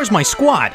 Where's my squad?